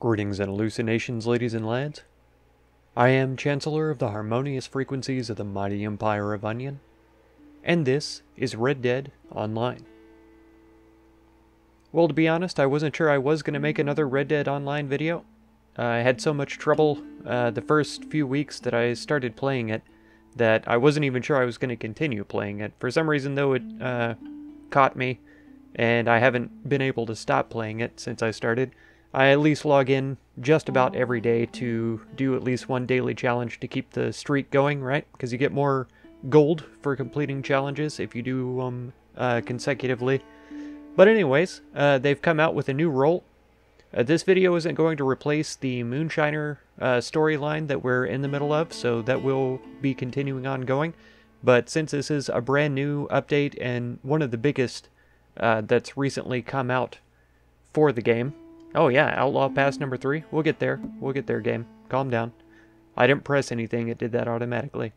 Greetings and hallucinations, ladies and lads. I am Chancellor of the harmonious frequencies of the mighty empire of Onion, and this is Red Dead Online. Well, to be honest, I wasn't sure I was going to make another Red Dead Online video. Uh, I had so much trouble uh, the first few weeks that I started playing it that I wasn't even sure I was going to continue playing it. For some reason, though, it uh, caught me, and I haven't been able to stop playing it since I started. I at least log in just about every day to do at least one daily challenge to keep the streak going, right? Because you get more gold for completing challenges if you do them um, uh, consecutively. But anyways, uh, they've come out with a new role. Uh, this video isn't going to replace the Moonshiner uh, storyline that we're in the middle of, so that will be continuing on going. But since this is a brand new update and one of the biggest uh, that's recently come out for the game, Oh yeah, Outlaw Pass number three. We'll get there. We'll get there, game. Calm down. I didn't press anything. It did that automatically.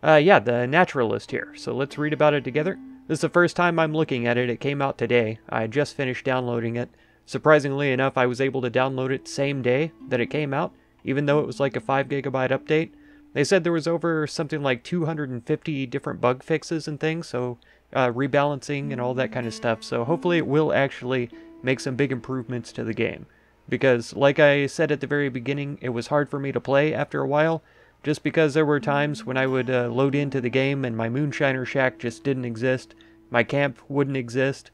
Uh, yeah, the Naturalist here. So let's read about it together. This is the first time I'm looking at it. It came out today. I just finished downloading it. Surprisingly enough, I was able to download it same day that it came out, even though it was like a 5 gigabyte update. They said there was over something like 250 different bug fixes and things, so uh, rebalancing and all that kind of stuff. So hopefully it will actually make some big improvements to the game. Because, like I said at the very beginning, it was hard for me to play after a while, just because there were times when I would uh, load into the game and my Moonshiner Shack just didn't exist, my camp wouldn't exist.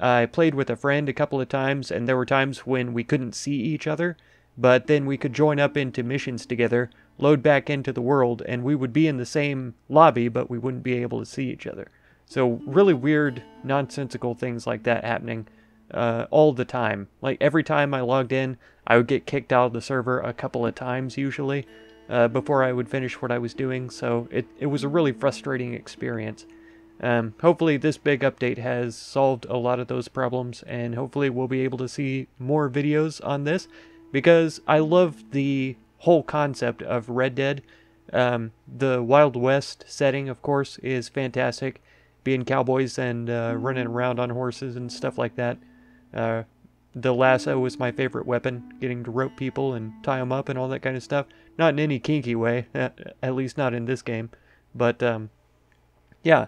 I played with a friend a couple of times, and there were times when we couldn't see each other, but then we could join up into missions together, load back into the world, and we would be in the same lobby, but we wouldn't be able to see each other. So, really weird, nonsensical things like that happening uh, all the time. Like every time I logged in, I would get kicked out of the server a couple of times usually uh, before I would finish what I was doing. So it, it was a really frustrating experience. Um, hopefully this big update has solved a lot of those problems and hopefully we'll be able to see more videos on this because I love the whole concept of Red Dead. Um, the Wild West setting, of course, is fantastic. Being cowboys and uh, running around on horses and stuff like that. Uh, the lasso was my favorite weapon, getting to rope people and tie them up and all that kind of stuff. Not in any kinky way, at least not in this game. But, um, yeah.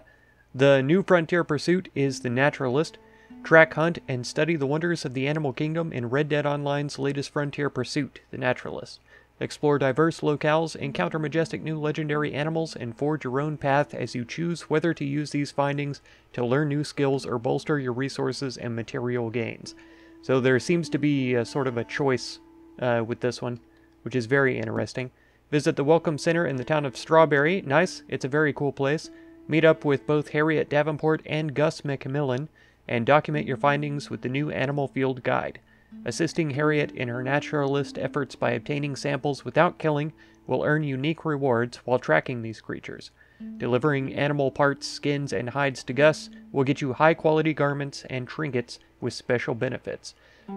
The new frontier pursuit is the Naturalist. Track, hunt, and study the wonders of the animal kingdom in Red Dead Online's latest frontier pursuit, the Naturalist. Explore diverse locales, encounter majestic new legendary animals, and forge your own path as you choose whether to use these findings to learn new skills or bolster your resources and material gains. So there seems to be a sort of a choice uh, with this one, which is very interesting. Visit the Welcome Center in the town of Strawberry. Nice, it's a very cool place. Meet up with both Harriet Davenport and Gus McMillan, and document your findings with the new Animal Field Guide. Assisting Harriet in her naturalist efforts by obtaining samples without killing will earn unique rewards while tracking these creatures. Delivering animal parts, skins, and hides to Gus will get you high quality garments and trinkets with special benefits.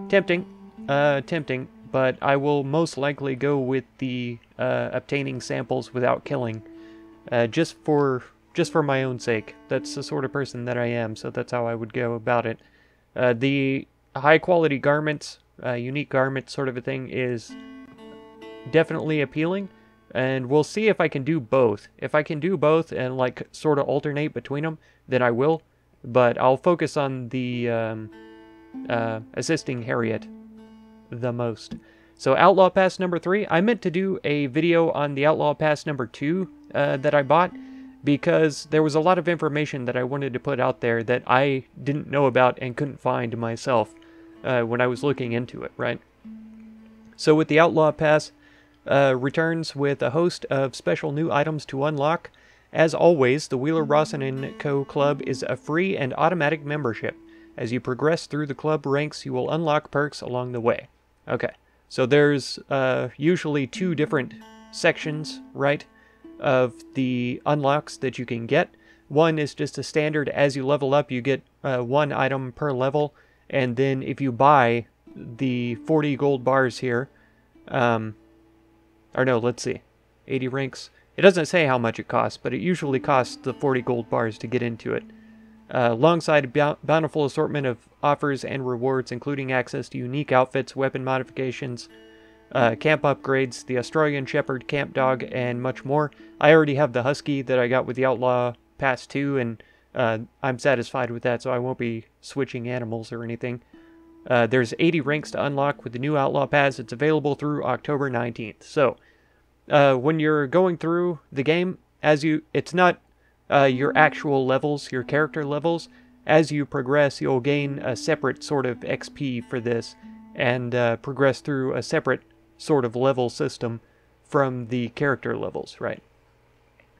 Tempting, uh, tempting, but I will most likely go with the uh, obtaining samples without killing, uh, just for just for my own sake. That's the sort of person that I am, so that's how I would go about it. Uh, the high quality garments, unique garment sort of a thing is definitely appealing. And we'll see if I can do both. If I can do both and like sort of alternate between them, then I will. But I'll focus on the um, uh, assisting Harriet the most. So Outlaw Pass number three, I meant to do a video on the Outlaw Pass number two uh, that I bought because there was a lot of information that I wanted to put out there that I didn't know about and couldn't find myself uh, when I was looking into it, right? So with the Outlaw Pass, uh, returns with a host of special new items to unlock. As always, the Wheeler Rawson & Co. Club is a free and automatic membership. As you progress through the club ranks, you will unlock perks along the way. Okay, so there's uh, usually two different sections, right, of the unlocks that you can get. One is just a standard, as you level up, you get uh, one item per level, and then if you buy the 40 gold bars here, um, or no, let's see, 80 ranks. It doesn't say how much it costs, but it usually costs the 40 gold bars to get into it. uh, alongside a bountiful assortment of offers and rewards, including access to unique outfits, weapon modifications, uh, camp upgrades, the Australian Shepherd camp dog, and much more. I already have the Husky that I got with the Outlaw Pass 2, and uh, I'm satisfied with that, so I won't be switching animals or anything. Uh, there's 80 ranks to unlock with the new Outlaw Pass. It's available through October 19th. So, uh, when you're going through the game, as you, it's not uh, your actual levels, your character levels. As you progress, you'll gain a separate sort of XP for this and uh, progress through a separate sort of level system from the character levels, right?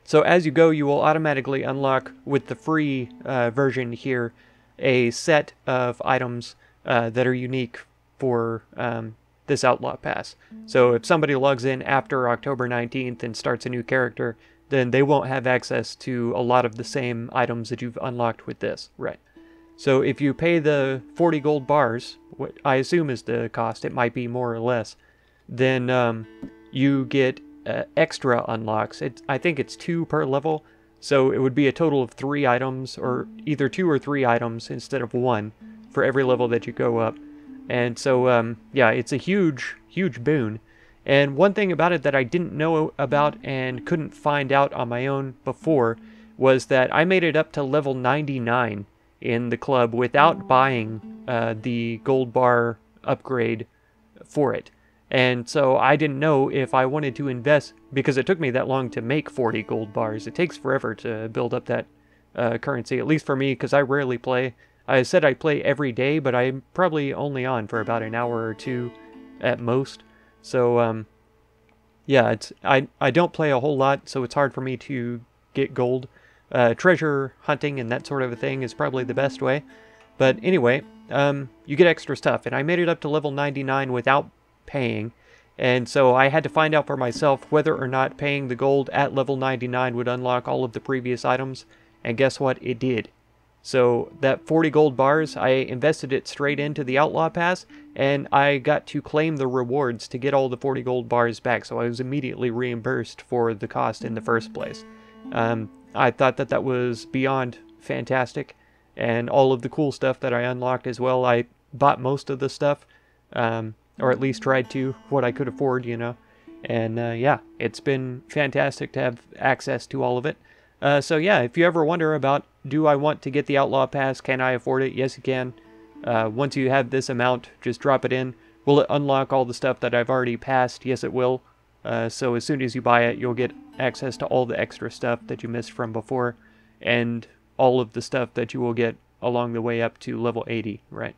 So as you go, you will automatically unlock with the free uh, version here a set of items uh, that are unique for um, this Outlaw Pass. So if somebody logs in after October 19th and starts a new character, then they won't have access to a lot of the same items that you've unlocked with this, right? So if you pay the 40 gold bars, what I assume is the cost, it might be more or less, then um, you get uh, extra unlocks. It, I think it's two per level, so it would be a total of three items, or either two or three items instead of one for every level that you go up. And so, um, yeah, it's a huge, huge boon. And one thing about it that I didn't know about and couldn't find out on my own before was that I made it up to level 99 in the club without buying uh, the gold bar upgrade for it. And so I didn't know if I wanted to invest, because it took me that long to make 40 gold bars. It takes forever to build up that uh, currency, at least for me, because I rarely play. I said I play every day, but I'm probably only on for about an hour or two at most. So, um, yeah, it's I, I don't play a whole lot, so it's hard for me to get gold. Uh, treasure hunting and that sort of a thing is probably the best way. But anyway, um, you get extra stuff, and I made it up to level 99 without paying. And so I had to find out for myself whether or not paying the gold at level 99 would unlock all of the previous items. And guess what? It did. So that 40 gold bars, I invested it straight into the Outlaw Pass, and I got to claim the rewards to get all the 40 gold bars back, so I was immediately reimbursed for the cost in the first place. Um, I thought that that was beyond fantastic, and all of the cool stuff that I unlocked as well, I bought most of the stuff. Um, or at least tried to, what I could afford, you know. And uh, yeah, it's been fantastic to have access to all of it. Uh, so yeah, if you ever wonder about, do I want to get the Outlaw Pass? Can I afford it? Yes, you can. Uh, once you have this amount, just drop it in. Will it unlock all the stuff that I've already passed? Yes, it will. Uh, so as soon as you buy it, you'll get access to all the extra stuff that you missed from before, and all of the stuff that you will get along the way up to level 80, right?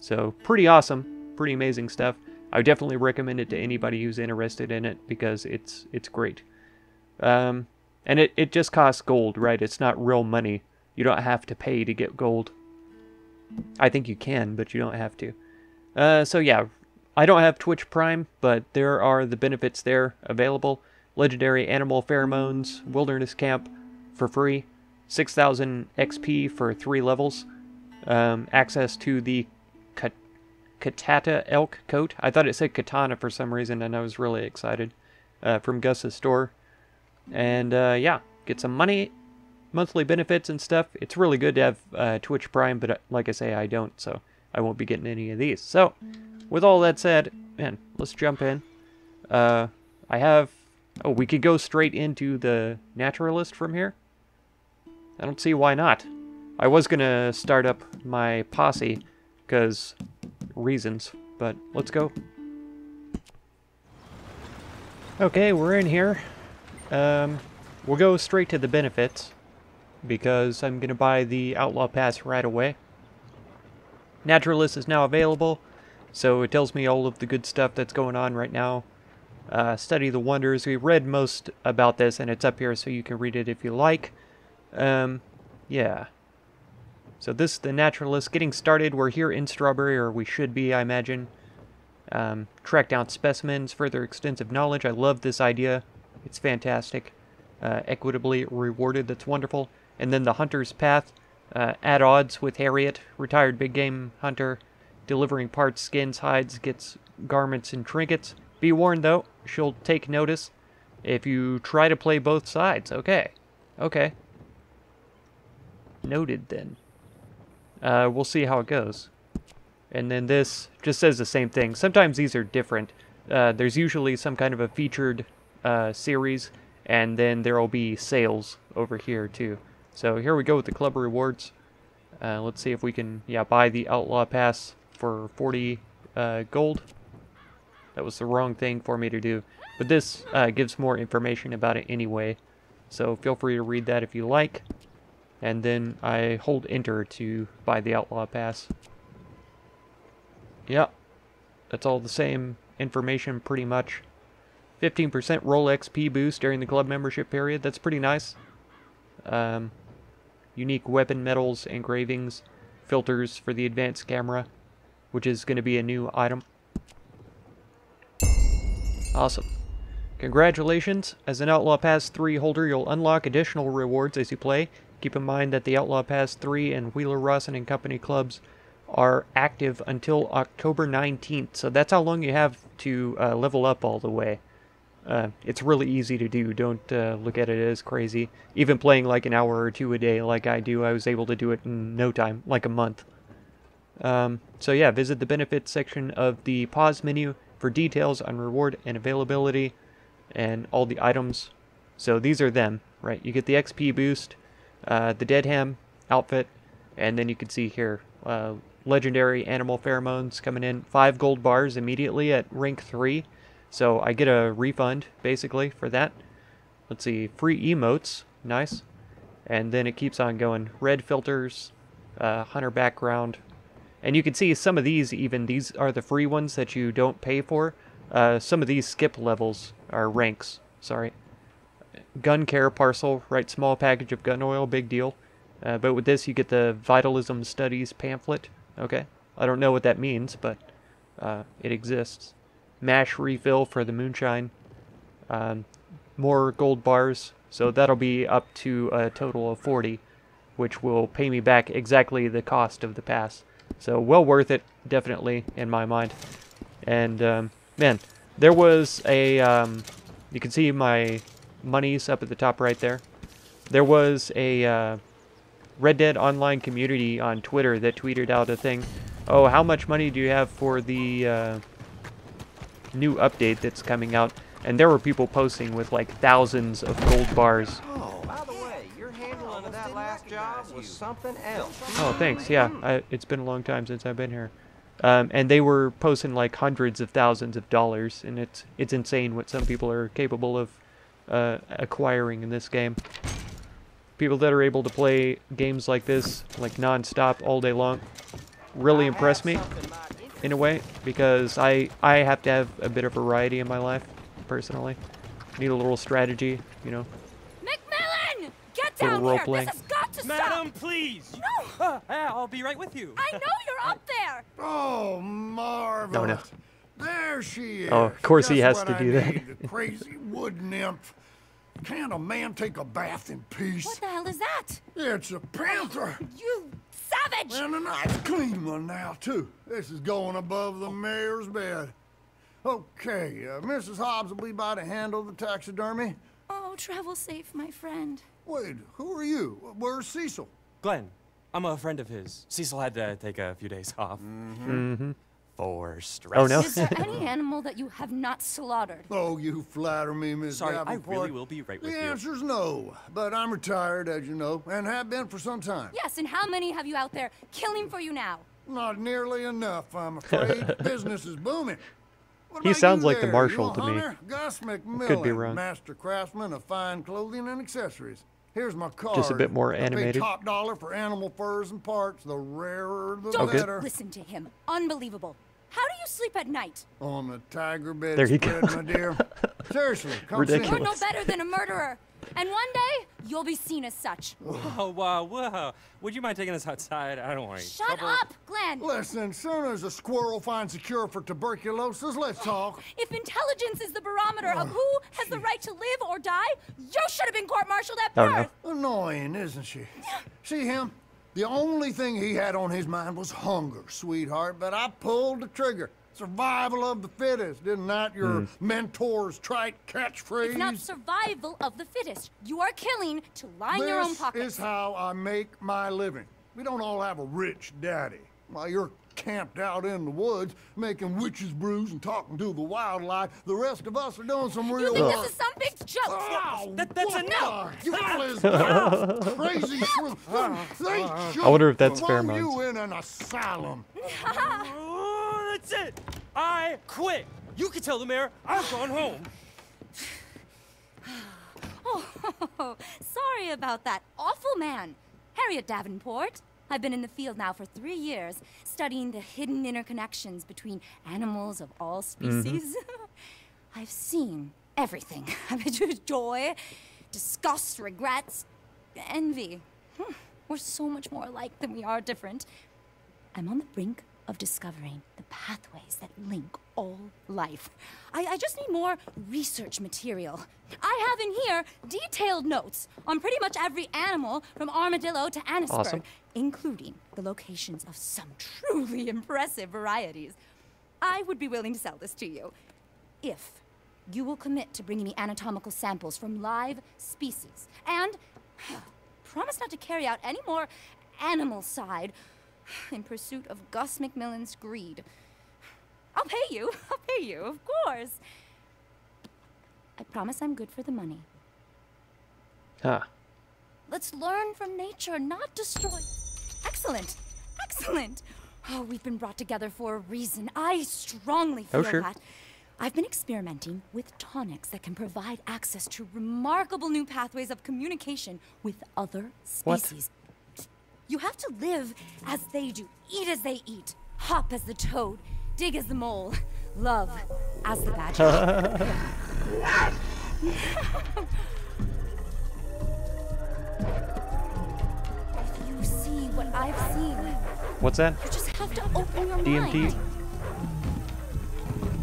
So pretty awesome pretty amazing stuff. I definitely recommend it to anybody who's interested in it because it's it's great. Um, and it, it just costs gold, right? It's not real money. You don't have to pay to get gold. I think you can, but you don't have to. Uh, so yeah, I don't have Twitch Prime, but there are the benefits there available. Legendary Animal Pheromones, Wilderness Camp for free, 6,000 XP for three levels, um, access to the Katata elk coat. I thought it said katana for some reason, and I was really excited uh, from Gus's store. And uh, yeah, get some money, monthly benefits and stuff. It's really good to have uh, Twitch Prime, but uh, like I say, I don't, so I won't be getting any of these. So, with all that said, man, let's jump in. Uh, I have... Oh, we could go straight into the Naturalist from here? I don't see why not. I was going to start up my posse, because reasons, but let's go. Okay, we're in here. Um, we'll go straight to the benefits, because I'm going to buy the Outlaw Pass right away. Naturalist is now available, so it tells me all of the good stuff that's going on right now. Uh, study the Wonders. We read most about this, and it's up here so you can read it if you like. Um, yeah. So this is the Naturalist getting started. We're here in Strawberry, or we should be, I imagine. Um, track down specimens, further extensive knowledge. I love this idea. It's fantastic. Uh, equitably rewarded, that's wonderful. And then the Hunter's Path, uh, at odds with Harriet, retired big game hunter, delivering parts, skins, hides, gets garments and trinkets. Be warned though, she'll take notice if you try to play both sides. Okay. Okay. Noted then. Uh, we'll see how it goes. And then this just says the same thing. Sometimes these are different. Uh, there's usually some kind of a featured uh, series, and then there will be sales over here too. So here we go with the club rewards. Uh, let's see if we can, yeah, buy the Outlaw Pass for 40 uh, gold. That was the wrong thing for me to do. But this uh, gives more information about it anyway. So feel free to read that if you like. And then I hold enter to buy the Outlaw Pass. Yeah, that's all the same information pretty much. 15% role XP boost during the club membership period. That's pretty nice. Um, unique weapon metals, engravings, filters for the advanced camera, which is going to be a new item. Awesome. Congratulations! As an Outlaw Pass 3 holder, you'll unlock additional rewards as you play. Keep in mind that the Outlaw Pass 3 and Wheeler Rawson and Company clubs are active until October 19th, so that's how long you have to uh, level up all the way. Uh, it's really easy to do. Don't uh, look at it as crazy. Even playing like an hour or two a day like I do, I was able to do it in no time, like a month. Um, so yeah, visit the benefits section of the pause menu for details on reward and availability and all the items. So these are them, right? You get the XP boost, uh, the Dead Ham outfit, and then you can see here, uh, legendary animal pheromones coming in. Five gold bars immediately at rank 3 so I get a refund, basically, for that. Let's see, free emotes, nice. And then it keeps on going. Red filters, uh, hunter background. And you can see some of these even, these are the free ones that you don't pay for. Uh, some of these skip levels, are ranks, sorry. Gun care parcel, right, small package of gun oil, big deal. Uh, but with this you get the Vitalism Studies pamphlet, okay? I don't know what that means, but uh, it exists mash refill for the moonshine, um, more gold bars, so that'll be up to a total of 40, which will pay me back exactly the cost of the pass. So well worth it, definitely, in my mind. And, um, man, there was a, um, you can see my monies up at the top right there. There was a uh, Red Dead Online community on Twitter that tweeted out a thing. Oh, how much money do you have for the, uh, new update that's coming out, and there were people posting with like thousands of gold bars. Oh, by the way, your handling of that last job was something else. Oh, thanks. Yeah, I, it's been a long time since I've been here. Um, and they were posting like hundreds of thousands of dollars, and it's it's insane what some people are capable of uh, acquiring in this game. People that are able to play games like this, like non-stop all day long, really impress me in a way because I I have to have a bit of variety in my life personally. Need a little strategy, you know. McMillan! get down role here. playing. This has got to Madam, stop. please! No, Uh, I'll be right with you. I know you're up there. Oh, marvelous. No, no. There she is. Oh, of course he has what to I do that. the crazy wood nymph. Can't a man take a bath in peace? What the hell is that? It's a panther. You savage! And a nice clean one now, too. This is going above the mayor's bed. Okay, uh, Mrs. Hobbs will be by to handle the taxidermy. Oh, travel safe, my friend. Wait, who are you? Where's Cecil? Glenn, I'm a friend of his. Cecil had to take a few days off. Mm-hmm. For stress. Oh, no. Is there any animal that you have not slaughtered? Oh, you flatter me, Miss Sorry, I really will be right with the you. answer's no, but I'm retired, as you know, and have been for some time. Yes, and how many have you out there killing for you now? Not nearly enough, I'm afraid. Business is booming. What He sounds you like the there? marshal You a to me. Gus McMillan, wrong. master craftsman of fine clothing and accessories. Here's my card. Just a bit more I pay animated. top dollar for animal furs and parts. The rarer, the Don't Okay. better. listen to him. Unbelievable. How do you sleep at night? On the tiger bed There you spread, go. my dear. Seriously, come Ridiculous. You're no better than a murderer. And one day, you'll be seen as such. Oh, whoa, whoa, whoa. Would you mind taking us outside? I don't want any Shut trouble. up, Glenn. see. Listen, soon as a squirrel finds a cure for tuberculosis, let's talk. If intelligence is the barometer of who has the right to live or die, you should have been court-martialed at Oh, no. birth. Annoying, isn't she? See him? The only thing he had on his mind was hunger, sweetheart, but I pulled the trigger. Survival of the fittest, isn't that your Hmm. mentor's trite catchphrase? It's not survival of the fittest. You are killing to line your own pockets. this is how I make my living. We don't all have a rich daddy. While you're camped out in the woods, making witches brews and talking to the wildlife, the rest of us are doing some You real think work. this is some big joke? Oh, That- that's what enough. the hell is? Crazy shrew. They I wonder if that's should throw pheromones. you in an asylum. That's it. I quit. You can tell the mayor I've gone home. Oh, sorry about that awful man. Harriet Davenport. I've been in the field now for three years, studying the hidden interconnections between animals of all species. I've seen everything I've had joy, disgust, regrets, envy. Hmm, We're so much more alike than we are different. I'm on the brink of discovering the pathways that link all life. I, I just need more research material. I have in here detailed notes on pretty much every animal from armadillo to Annesburg, Awesome. including the locations of some truly impressive varieties. I would be willing to sell this to you if you will commit to bringing me anatomical samples from live species and promise not to carry out any more animal side in pursuit of Gus McMillan's greed. I'll pay you. I'll pay you, of course. I promise I'm good for the money. Huh. Let's learn from nature, not destroy. Excellent. Excellent. Oh, we've been brought together for a reason. I strongly Oh, feel sure. that. I've been experimenting with tonics that can provide access to remarkable new pathways of communication with other species. What? species. You have to live as they do, eat as they eat, hop as the toad, dig as the mole, love as the badger. if you see what I've seen, What's that? you just have to open your DMT? mind.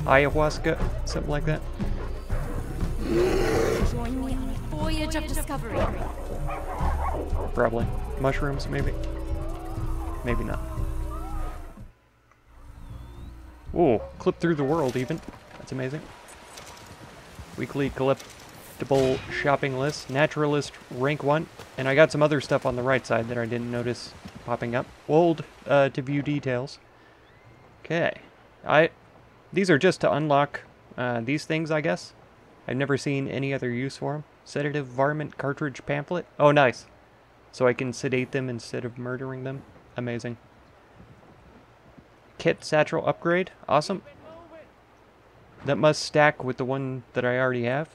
Ayahuasca? Something like that? Join me on a voyage of discovery. Probably. Mushrooms, maybe? Maybe not. Ooh, clip through the world, even. That's amazing. Weekly collectible shopping list. Naturalist rank 1. And I got some other stuff on the right side that I didn't notice popping up. Hold uh, to view details. Okay. I. These are just to unlock uh, these things, I guess. I've never seen any other use for them. Sedative varmint cartridge pamphlet. Oh, nice. So I can sedate them instead of murdering them. Amazing. Kit satchel upgrade. Awesome. That must stack with the one that I already have.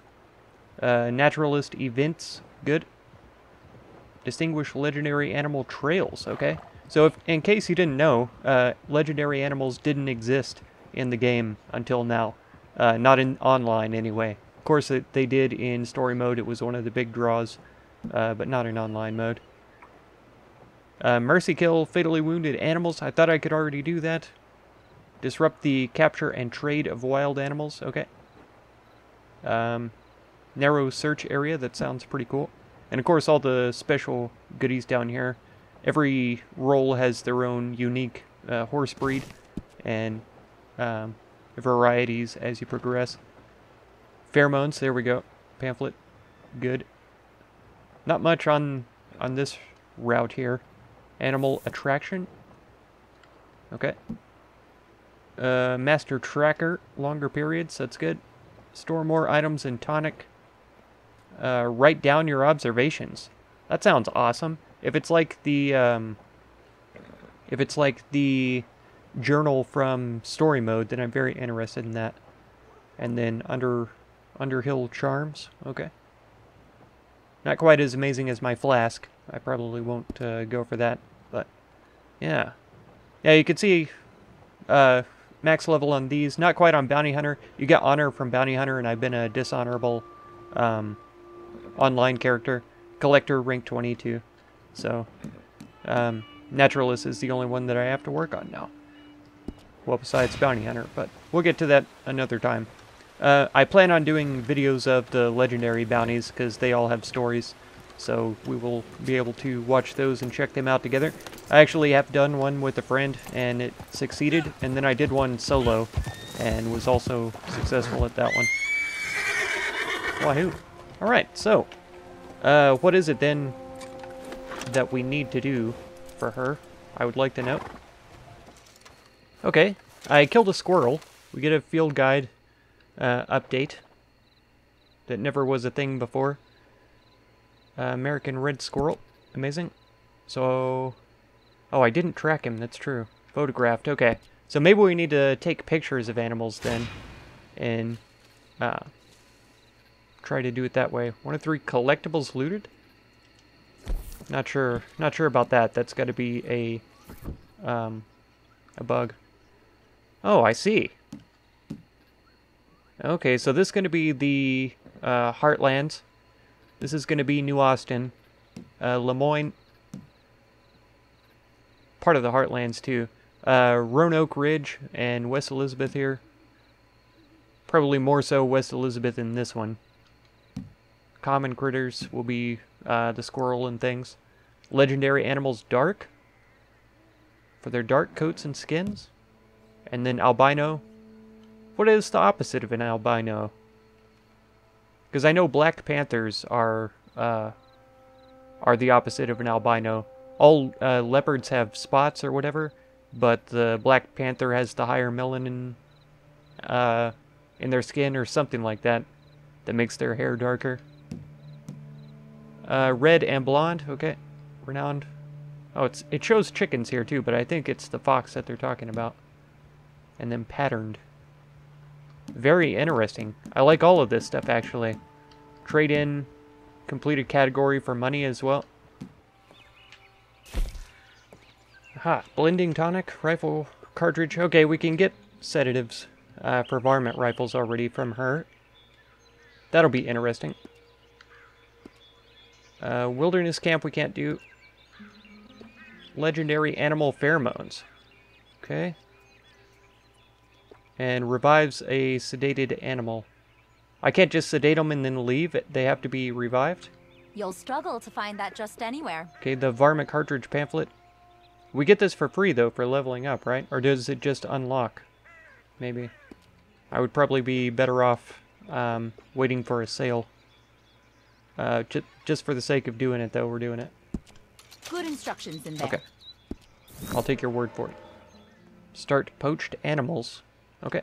Uh, naturalist events. Good. Distinguished legendary animal trails. Okay. So if, in case you didn't know, uh, legendary animals didn't exist in the game until now. Uh, not in online anyway. Of course, they did in story mode. It was one of the big draws, uh, but not in online mode. Uh, mercy kill fatally wounded animals. I thought I could already do that. Disrupt the capture and trade of wild animals. Okay. Um, narrow search area. That sounds pretty cool. And of course, all the special goodies down here. Every role has their own unique uh, horse breed and um, varieties as you progress. Pheromones. There we go. Pamphlet. Good. Not much on on this route here. Animal attraction. Okay. Uh, master tracker, longer periods, that's good. Store more items in tonic. Uh, write down your observations. That sounds awesome. If it's like the, um, if it's like the journal from story mode, then I'm very interested in that. And then under, Underhill Charms, okay. Not quite as amazing as my flask. I probably won't uh, go for that, but yeah. Yeah, you can see uh, max level on these. Not quite on Bounty Hunter. You get honor from Bounty Hunter, and I've been a dishonorable um, online character. Collector, rank 22. So, um, Naturalist is the only one that I have to work on now. Well, besides Bounty Hunter, but we'll get to that another time. Uh, I plan on doing videos of the legendary bounties because they all have stories, so we will be able to watch those and check them out together. I actually have done one with a friend and it succeeded, and then I did one solo and was also successful at that one. Wahoo! Alright, so, uh, what is it then that we need to do for her, I would like to know. Okay, I killed a squirrel. We get a field guide uh, update that never was a thing before. Uh, American red squirrel. Amazing. So... Oh, I didn't track him, that's true. Photographed, okay. So maybe we need to take pictures of animals then. And uh, try to do it that way. One of three collectibles looted? Not sure. Not sure about that. That's got to be a um, a bug. Oh, I see. Okay, so this is going to be the uh, Heartlands. This is going to be New Austin, uh, Lemoyne, part of the Heartlands too. Uh, Roanoke Ridge and West Elizabeth here. Probably more so West Elizabeth in this one. Common critters will be uh, the squirrel and things. Legendary animals dark for their dark coats and skins. And then albino. What is the opposite of an albino? Because I know black panthers are uh, are the opposite of an albino. All uh, leopards have spots or whatever, but the black panther has the higher melanin uh, in their skin or something like that that makes their hair darker. Uh, red and blonde, okay. Renowned. Oh, it's it shows chickens here too, but I think it's the fox that they're talking about. And then patterned. Very interesting. I like all of this stuff, actually. Trade in, completed category for money as well. Aha, blending tonic, rifle cartridge. Okay, we can get sedatives uh, for varmint rifles already from her. That'll be interesting. Uh, wilderness camp we can't do. Legendary animal pheromones. Okay. And revives a sedated animal. I can't just sedate them and then leave. They have to be revived. You'll struggle to find that just anywhere. Okay, the varmint cartridge pamphlet. We get this for free, though, for leveling up, right? Or does it just unlock? Maybe. I would probably be better off um, waiting for a sale. Uh, ju just for the sake of doing it, though, we're doing it. Good instructions in there. Okay. I'll take your word for it. Start poached animals. Okay.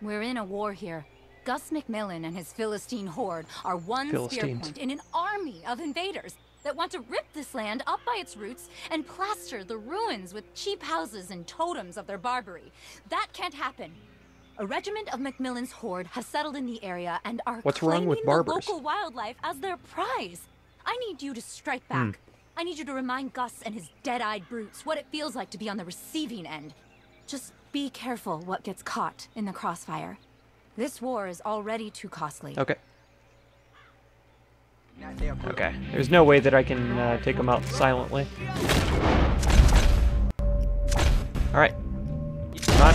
We're in a war here. Gus McMillan and his Philistine horde are one spear point in an army of invaders that want to rip this land up by its roots and plaster the ruins with cheap houses and totems of their barbary. That can't happen. A regiment of McMillan's horde have settled in the area and are What's wrong with claiming barbers? the local wildlife as their prize. I need you to strike Hmm. back. I need you to remind Gus and his dead-eyed brutes what it feels like to be on the receiving end. Just be careful what gets caught in the crossfire. This war is already too costly. Okay. Okay. There's no way that I can uh, take them out silently. Alright. Come on.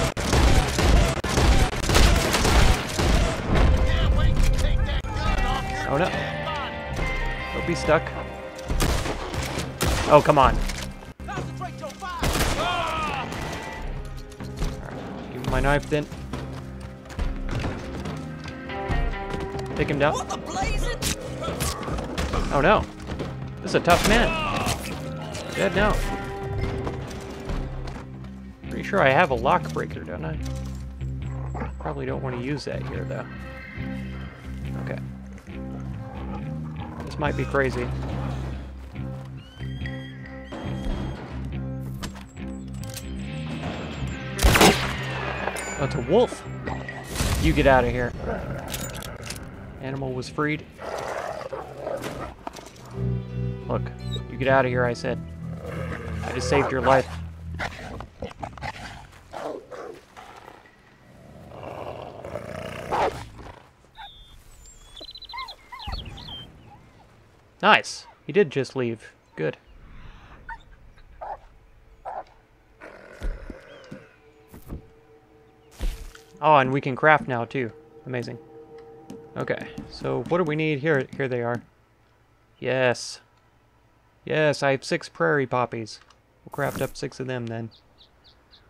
Oh no. Don't be stuck. Oh, come on. Alright. Give him my knife then. Take him down. Oh no. This is a tough man. Dead now. Pretty sure I have a lock breaker, don't I? Probably don't want to use that here though. Okay. This might be crazy. A wolf. You get out of here. Animal was freed. Look, you get out of here, I said. I just saved your life. Nice. He did just leave. Good. Oh, and we can craft now too. Amazing. Okay, so what do we need here? Here they are. Yes. Yes, I have six prairie poppies. We'll craft up six of them then.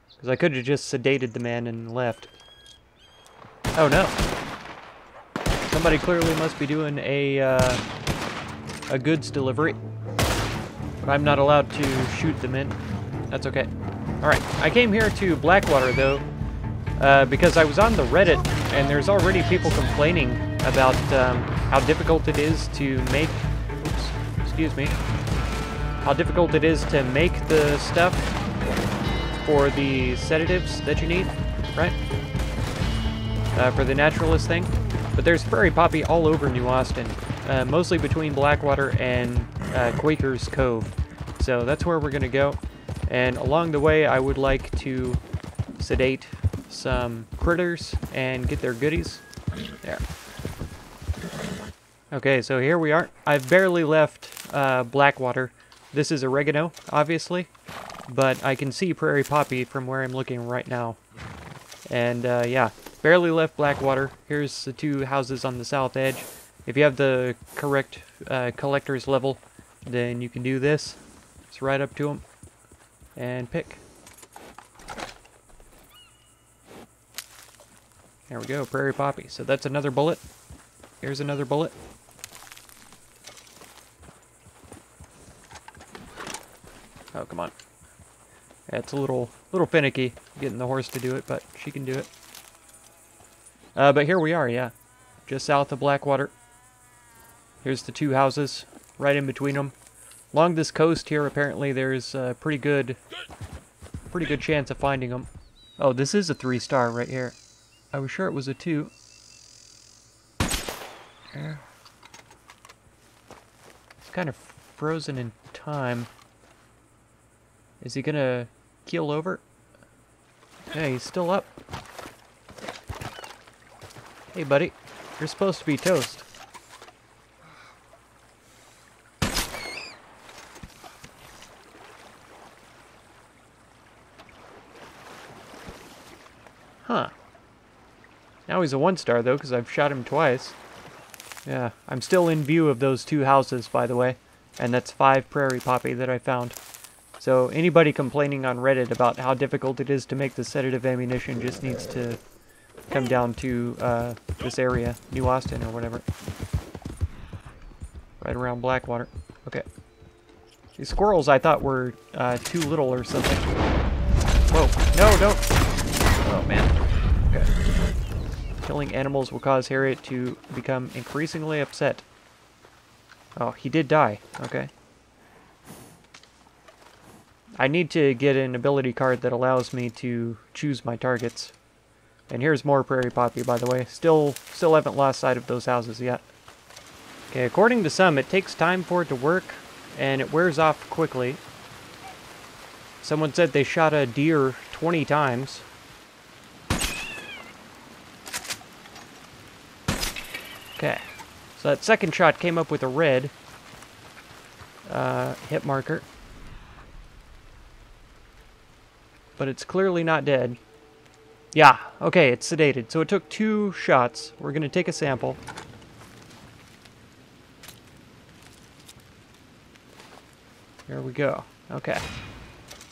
Because I could have just sedated the man and left. Oh no. Somebody clearly must be doing a, uh, a goods delivery. But I'm not allowed to shoot them in. That's okay. Alright, I came here to Blackwater, though, uh, because I was on the Reddit, and there's already people complaining about um, how difficult it is to make... Oops, excuse me. How difficult it is to make the stuff for the sedatives that you need, right? Uh, for the naturalist thing. But there's prairie poppy all over New Austin, uh, mostly between Blackwater and uh, Quaker's Cove. So that's where we're going to go. And along the way, I would like to sedate some critters and get their goodies. There. Okay, so here we are. I've barely left uh, Blackwater. This is oregano, obviously, but I can see prairie poppy from where I'm looking right now. And uh, yeah, barely left Blackwater. Here's the two houses on the south edge. If you have the correct uh, collector's level, then you can do this. It's right up to them and pick. There we go, prairie poppy. So that's another bullet. Here's another bullet. Oh, come on. Yeah, it's a little little finicky getting the horse to do it, but she can do it. Uh, but here we are, yeah. Just south of Blackwater. Here's the two houses, right in between them. Along this coast here, apparently, there's a pretty good, pretty good chance of finding them. Oh, this is a three star right here. I was sure it was a two. Yeah. It's kind of frozen in time. Is he gonna keel over? Yeah, he's still up. Hey, buddy. You're supposed to be toast. Huh. Now he's a one star, though, because I've shot him twice. Yeah, I'm still in view of those two houses, by the way. And that's five prairie poppy that I found. So anybody complaining on Reddit about how difficult it is to make the sedative ammunition just needs to come down to uh, this area, New Austin or whatever. Right around Blackwater. Okay. These squirrels I thought were uh, too little or something. Whoa. No, don't. Oh, man. Okay. Killing animals will cause Harriet to become increasingly upset. Oh, he did die. Okay. I need to get an ability card that allows me to choose my targets. And here's more prairie poppy, by the way. Still, still haven't lost sight of those houses yet. Okay, according to some, it takes time for it to work, and it wears off quickly. Someone said they shot a deer 20 times. Okay, so that second shot came up with a red uh, hit marker. But it's clearly not dead. Yeah, okay, it's sedated. So it took two shots. We're going to take a sample. There we go. Okay.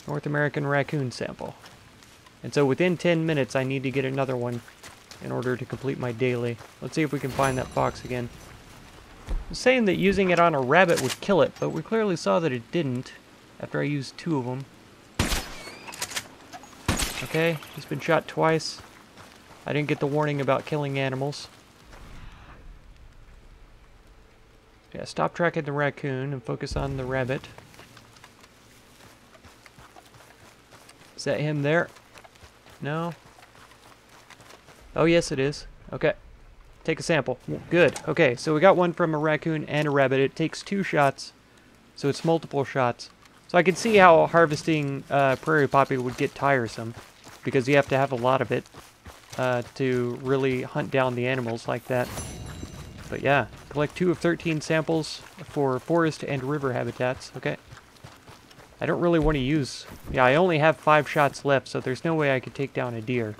North American raccoon sample. And so within 10 minutes, I need to get another one in order to complete my daily. Let's see if we can find that fox again. I'm saying that using it on a rabbit would kill it, but we clearly saw that it didn't after I used two of them. Okay, he's been shot twice. I didn't get the warning about killing animals. Yeah, stop tracking the raccoon and focus on the rabbit. Is that him there? No? Oh, yes, it is. Okay. Take a sample. Good. Okay, so we got one from a raccoon and a rabbit. It takes two shots, so it's multiple shots. So I can see how harvesting uh, prairie poppy would get tiresome because you have to have a lot of it uh, to really hunt down the animals like that. But yeah, collect 2 of 13 samples for forest and river habitats. Okay. I don't really want to use... Yeah, I only have 5 shots left, so there's no way I could take down a deer.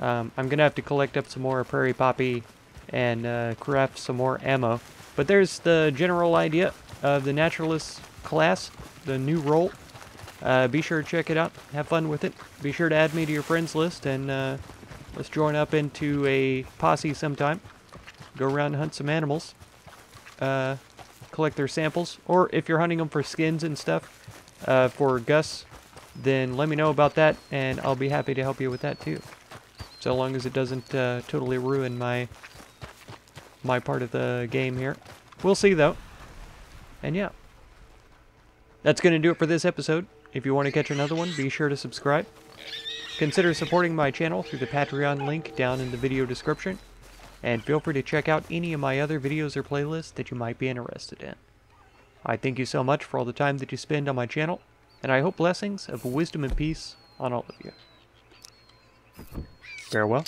Um, I'm going to have to collect up some more prairie poppy and uh, craft some more ammo. But there's the general idea of the naturalist class, the new role. Uh, be sure to check it out. Have fun with it. Be sure to add me to your friends list and uh, let's join up into a posse sometime. Go around and hunt some animals. Uh, collect their samples. Or if you're hunting them for skins and stuff uh, for Gus, then let me know about that, and I'll be happy to help you with that too. So long as it doesn't uh, totally ruin my my part of the game here. We'll see though. And yeah. That's going to do it for this episode. If you want to catch another one, be sure to subscribe. Consider supporting my channel through the Patreon link down in the video description. And feel free to check out any of my other videos or playlists that you might be interested in. I thank you so much for all the time that you spend on my channel, and I hope blessings of wisdom and peace on all of you. Farewell.